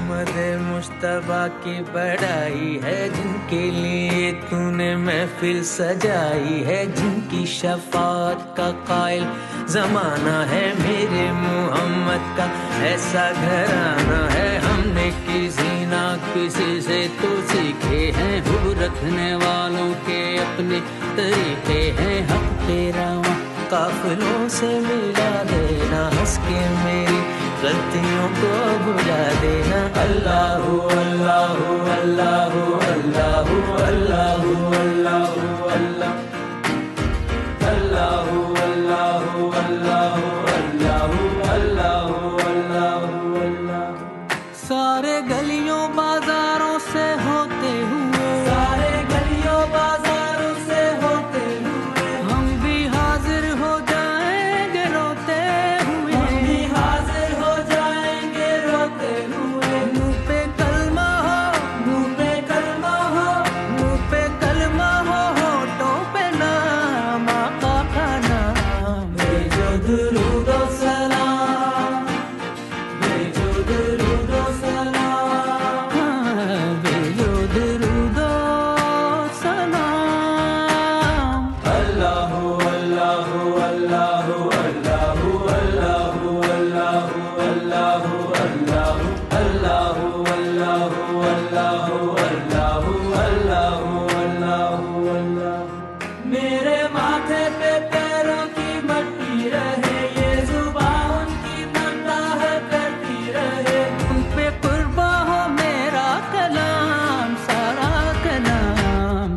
अहमद मुश्तबा की बड़ाई है, जिनके लिए तूने महफिल सजाई है, जिनकी शफात का कायल जमाना है, मेरे मोहम्मद का ऐसा घराना है। हमने किसी ना किसी से तो सीखे हैं वो रखने वालों के अपने तरीके हैं। हक तेरा काफिलों से मिला देना, हंस के मेरी ಪ್ರತಿಯೊಬ್ಬ ಬುಡ ದಿನ ಅಲ್ಲಾಹು ಅಲ್ಲಾಹು ಅಲ್ಲಾಹು ಅಲ್ಲಾಹು ಅಲ್ಲಾಹು ಅಲ್ಲಾಹು जो दो पैरों की मट्टी रहे, ये ज़ुबान उनकी करती रहे। मेरा कलाम, सारा कलाम।